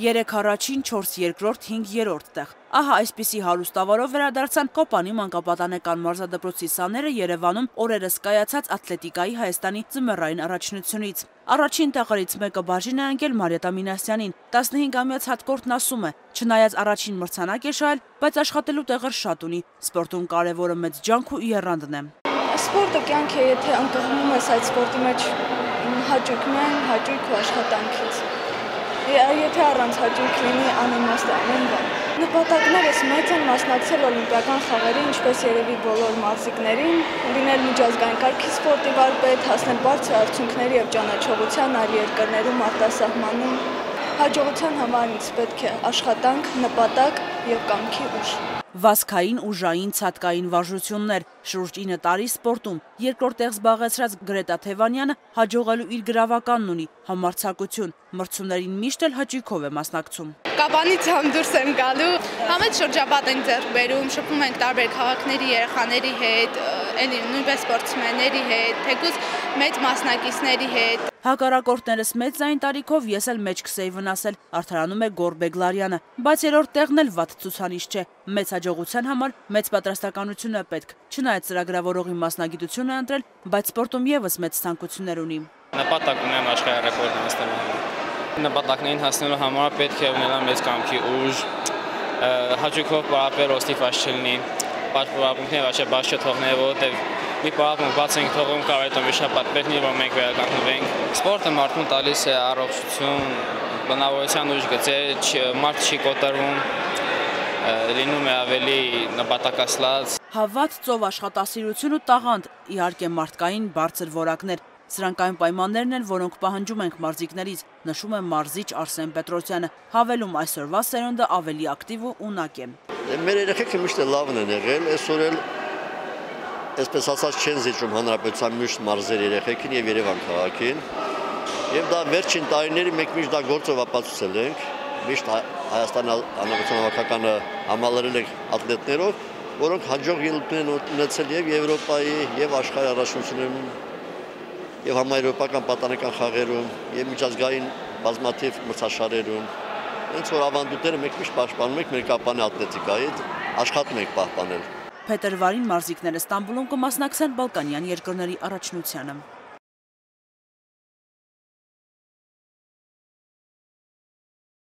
3 առաջին, 4 երկրորդ, 5 երրորդ տեղ։ Ահա այսպիսի հարուստավարով վերադարձան Կոպանի մանկապատանեկան մարզադպրոցի սաները Երևանում օրերս կայացած ատլետիկայի Հայաստանի ձմեռային առաջնությունից։ Առաջին տեղերից մեկը բաժին է անգել Մարիետա Մինասյանին։ 15-ամյաց հատկորդն ասում է, չնայած առաջին մրցանակ է շահել, բայց աշխատելու տեղեր շատ ունի։ Սպորտում կարևորը մեծ ջանք ու եռանդն է։ Սպորտը կյանք է, եթե ընկղմում ես այդ սպորտի մեջ հաճույք միայն հաճույք ու աշխատանքից։ Եթե առանց հաճույք լինի անիմաստ ամեն բան։ Նպատակներս մեծ են մասնակցել օլիմպիական խաղերի, ինչպես երևի բոլոր մարզիկներին, լինել միջազգային կարգի սպորտի վարպետ, հասնել բարձր արդյունքների եւ ճանաչողության այլ երկրներում արտասահմանում։ Հաջողության համար ինձ պետք է աշխատանք, նպատակ եւ կամքի ուժ վասքային, ուժային, ցածկային վարժություններ, շուրջ 9 տարի սպորտում։ Երկրորդ տեղ զբաղեցրած Գրետա Թևանյանը հաջողելու իր գրավականն ունի՝ համարցակություն։ Մրցումներին միշտ էլ հաճույքով է մասնակցում։ Կապանից համ դուրս եմ գալու, համետ շրջապատ ենք ձեռք բերում, շփում ենք տարբեր քաղաքների երեխաների հետ, նույնպես սպորտսմենների հետ, թեկուզ մեծ մասնակիցների հետ։ Հակառակորդներս մեծ այն տարիքով ես էլ մեջ կսեի վնասել, արդարանում է Գոր Բեգլարյանը, բայց երրորդ տեղն էլ վատ ցուցանիշ չէ։ Մեծ հաջողության համար մեծ պատրաստականություն է պետք։ Չնայած ծրագրավորողի մասնագիտություն է ընտրել, բայց սպորտում եւս մեծ ցանկություններ ունի։ Նպատակ ունեմ աշխարհի ռեկորդ հասնելու համար։ Նպատակներին հասնելու համար պետք է ունենալ մեծ կամքի ուժ, հաջողով պարապել ոստիվ աշխելնի, պատվաբունքներ ոչ բաց չթողնել, որովհետև մի պարապմունք բաց ենք թողում, կարող է տոմի շապատ պետք որ մենք վերականգնվենք։ Սպորտը մարդուն տալիս է առողջություն, բնավորության ուժ գծե, մարդ չի կոտրվում, լինում է ավելի նպատակասլաց։ Հավատ ծով աշխատասիրություն ու տաղանդ, իհարկե մարդկային բարձր որակներ, Սրանք այն պայմաններն են, որոնք պահանջում ենք մարզիկներից, նշում է մարզիչ Արսեն Պետրոսյանը, հավելում այսօրվա սերունդը ավելի ակտիվ ու ունակ է։ Մեր երեխեքը միշտ լավն են եղել, այսօր էլ այսպես ասած չեն զիջում հանրապետության միշտ մարզեր երեխեքին եւ Երևան քաղաքին։ Եվ դա վերջին տարիների մեկ միշտ դա գործով ապացուցել ենք, միշտ Հայաստան հանրապետության հավաքականը համալրել ենք ատլետներով, որոնք հաջող ելույթներ ունեցել եւ Եվրոպայի եւ աշխարհի առաջնություններում եւ համաեվրոպական պատանեկան խաղերում եւ միջազգային բազմաթիվ մրցաշարերում։ Հենց որ ավանդույթները մենք միշտ պաշտպանում ենք մեր կապանի ատլետիկայի, աշխատում ենք պահպանել։ Փետրվարին մարզիկները Ստամբուլում կմասնակցեն Բալկանյան երկրների առաջնությանը։